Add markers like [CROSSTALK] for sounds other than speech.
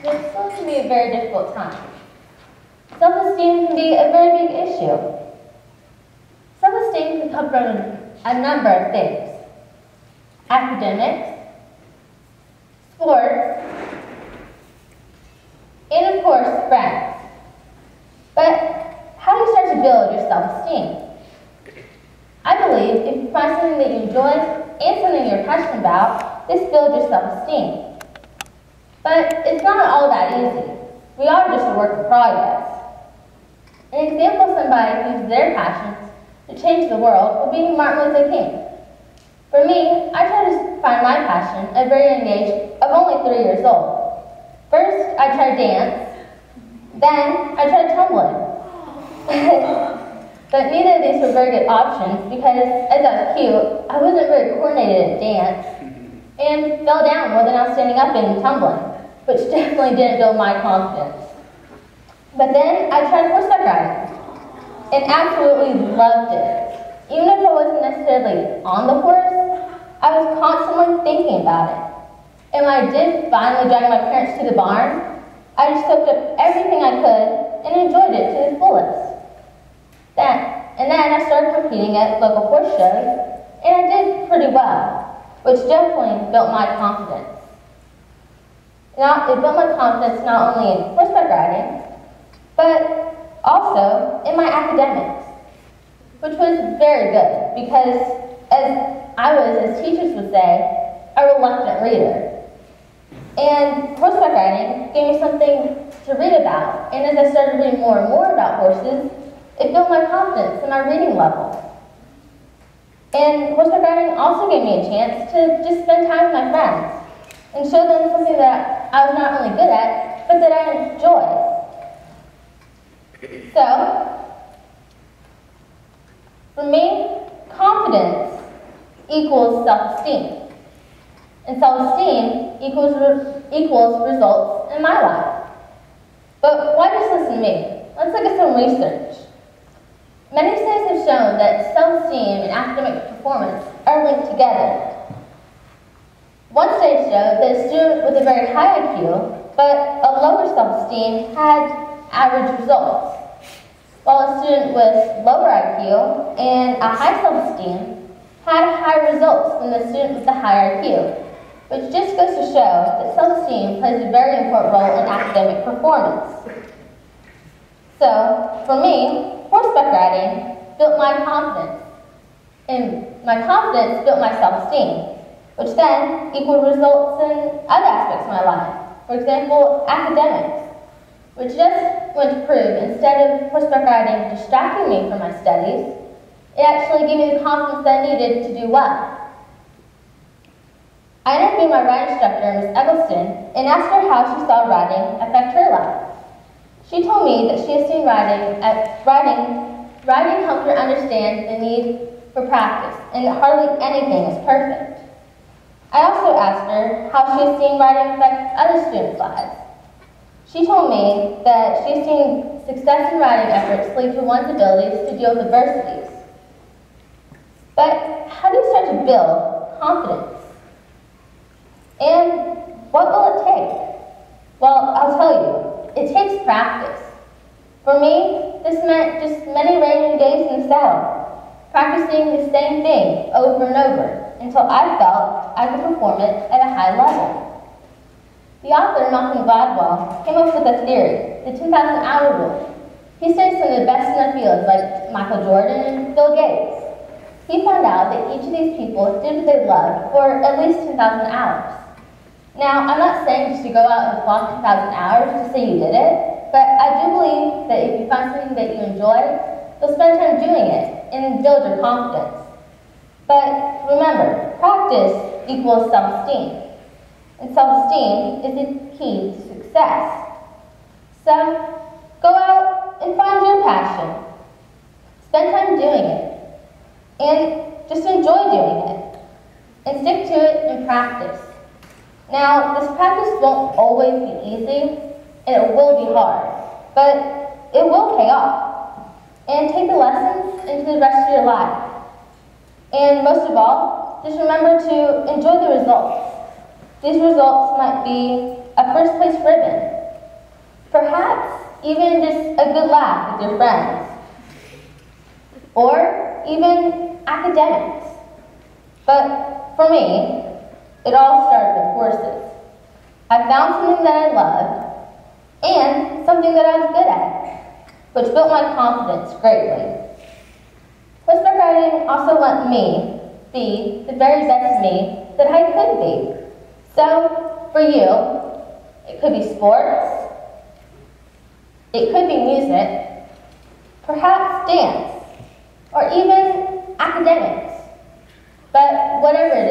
Still can be a very difficult time. Self-esteem can be a very big issue. Self-esteem can come from a number of things. Academics, sports, and of course, friends. But how do you start to build your self-esteem? I believe if you find something that you enjoy and something you're passionate about, this builds your self-esteem. But it's not all that easy. We are just a work in progress. An example of somebody who uses their passions to change the world would be Martin Luther King. For me, I tried to find my passion at a very young age of only three years old. First, I tried dance, then I tried tumbling. [LAUGHS] but neither of these were very good options because as I was cute, I wasn't very coordinated at dance and fell down more than I was standing up and tumbling, which definitely didn't build my confidence. But then I tried horseback riding and absolutely loved it. Even if I wasn't necessarily on the horse, I was constantly thinking about it. And when I did finally drag my parents to the barn, I just soaked up everything I could and enjoyed it to the fullest. Then, and then I started competing at local horse shows, and I did pretty well, which definitely built my confidence. Not, it built my confidence not only in horseback riding, but also in my academics, which was very good because as I was, as teachers would say, a reluctant reader. And horseback riding gave me something to read about. And as I started reading more and more about horses, it built my confidence and my reading level. And horseback riding also gave me a chance to just spend time with my friends and show them something that I was not only good at, but that I enjoy. So, for me, confidence equals self-esteem. And self-esteem equals, re equals results in my life. But why just listen to me? Let's look at some research. Many studies have shown that self-esteem and academic performance are linked together. Showed that a student with a very high IQ, but a lower self-esteem had average results, while a student with lower IQ and a high self-esteem had higher results than the student with the higher IQ, which just goes to show that self-esteem plays a very important role in academic performance. So, for me, horseback riding built my confidence, and my confidence built my self-esteem, which then equal results in other aspects of my life. For example, academics which just went to prove instead of horseback riding distracting me from my studies, it actually gave me the confidence that I needed to do well. I interviewed my riding instructor, Ms. Eggleston, and asked her how she saw riding affect her life. She told me that she has seen riding, at, riding, riding helped her understand the need for practice, and that hardly anything is perfect. I also asked her how she has seen riding affect other students' lives. She told me that she's seen success in riding efforts lead to one's abilities to deal with adversities. But how do you start to build confidence? And what will it take? Well, I'll tell you, it takes practice. For me, this meant just many rainy days in the saddle, practicing the same thing over and over until I felt I could perform it at a high level. The author, Malcolm Gladwell, came up with a theory, the 2,000 hour rule. He studied some of the best in their fields like Michael Jordan and Bill Gates. He found out that each of these people did what they loved for at least 10,000 hours. Now, I'm not saying just to go out and clock 10,000 hours to say you did it, but I do believe that if you find something that you enjoy, you'll spend time doing it and build your confidence. But remember, practice equals self-esteem and self-esteem is the key to success. So, go out and find your passion. Spend time doing it. And just enjoy doing it. And stick to it and practice. Now, this practice won't always be easy, and it will be hard, but it will pay off. And take the lessons into the rest of your life. And most of all, just remember to enjoy the results. These results might be a first place ribbon, perhaps even just a good laugh with your friends, or even academics. But for me, it all started with horses. I found something that I loved and something that I was good at, which built my confidence greatly. Whisper writing also let me be the very best me that I could be. So, for you, it could be sports, it could be music, perhaps dance, or even academics. But whatever it